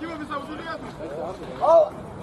김현미 싸움 소리야. 어.